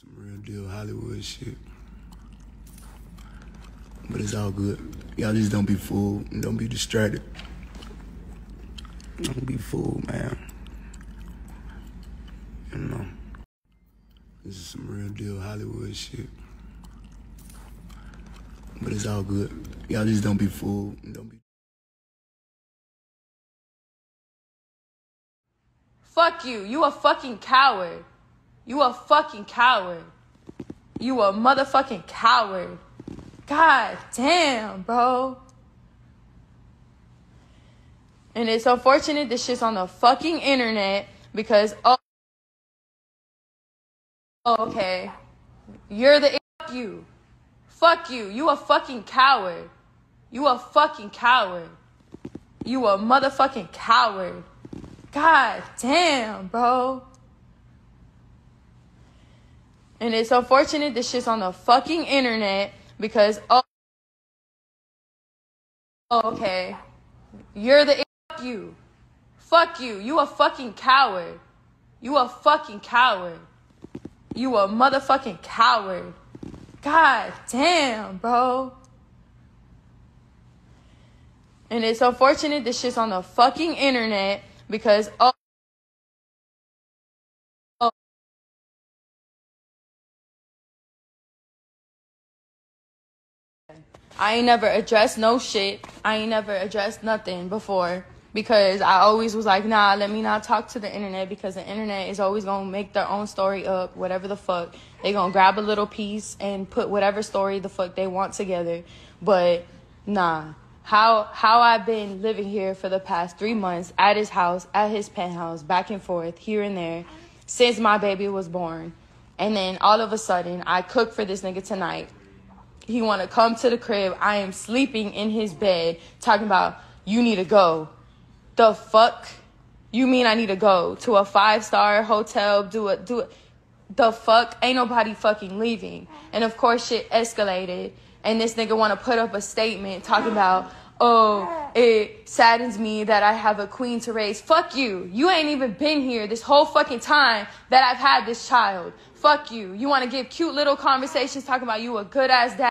Some real deal Hollywood shit. But it's all good. Y'all just don't be fooled and don't be distracted. Don't be fooled, man. You know. This is some real deal Hollywood shit. But it's all good. Y'all just don't be fooled don't be Fuck you. You a fucking coward. You a fucking coward. You a motherfucking coward. God damn, bro. And it's unfortunate this shit's on the fucking internet because oh, okay. You're the fuck you. Fuck you. You a fucking coward. You a fucking coward. You a motherfucking coward. God damn, bro. And it's unfortunate this shit's on the fucking internet because oh, oh okay. You're the fuck you. Fuck you. You a fucking coward. You a fucking coward. You a motherfucking coward. God damn, bro. And it's unfortunate this shit's on the fucking internet because oh, oh I ain't never addressed no shit. I ain't never addressed nothing before because I always was like, nah, let me not talk to the internet because the internet is always gonna make their own story up, whatever the fuck. They gonna grab a little piece and put whatever story the fuck they want together. But nah, how how I've been living here for the past three months at his house, at his penthouse, back and forth, here and there, since my baby was born. And then all of a sudden, I cook for this nigga tonight. He want to come to the crib. I am sleeping in his bed, talking about you need to go. The fuck? You mean I need to go to a five star hotel? Do it? Do it? The fuck? Ain't nobody fucking leaving. And of course, shit escalated. And this nigga want to put up a statement talking about, oh, it saddens me that I have a queen to raise. Fuck you. You ain't even been here this whole fucking time that I've had this child. Fuck you. You want to give cute little conversations talking about you a good ass dad.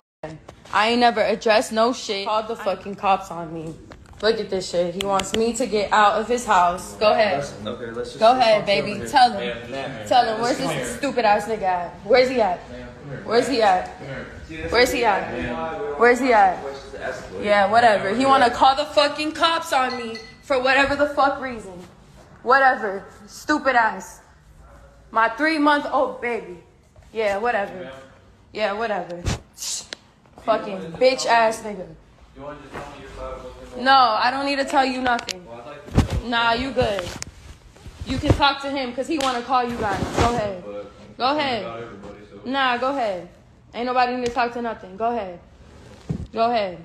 I ain't never addressed no shit. Called the fucking cops on me. Look at this shit. He wants me to get out of his house. Go ahead. Okay, let's just Go ahead, baby. Tell him. Tell him. Where's this stupid ass nigga at? Where's he at? Where's he at? Where's he at? Where's he at? Yeah, whatever. He wanna call the fucking cops on me for whatever the fuck reason. Whatever. Stupid ass. My three month old baby. Yeah, whatever. Yeah, whatever. Fucking bitch ass nigga. You want to just tell me your side of what's going on? No, I don't need to tell you nothing. Well, I'd like to know. Nah, you good. You can talk to him because he want to call you guys. Go ahead. Go ahead. About everybody, so Nah, go ahead. Ain't nobody need to talk to nothing. Go ahead. Go ahead.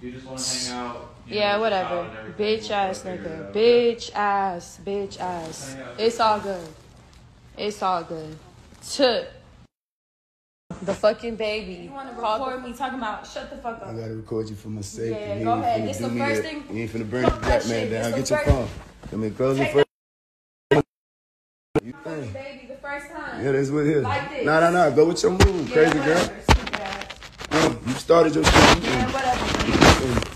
you just want to hang out. Yeah, whatever. child and everything, Bitch ass nigga. Bitch ass. Bitch ass. It's all good. It's all good. Took the fucking baby. You want to record me talking about? Shut the fuck up. I gotta record you for my safety. Yeah, you go ain't ahead. finna This do the me first that. thing- You ain't finna burn Fuck the that black shit. man down. This Get your phone. Come here, close it Take first. You think? baby, the first time. Yeah, that's what it is. Like this. Nah, nah, nah. Go with your move, Yeah, crazy girl. whatever, stupid ass. Uh, you started your shit. Yeah, whatever.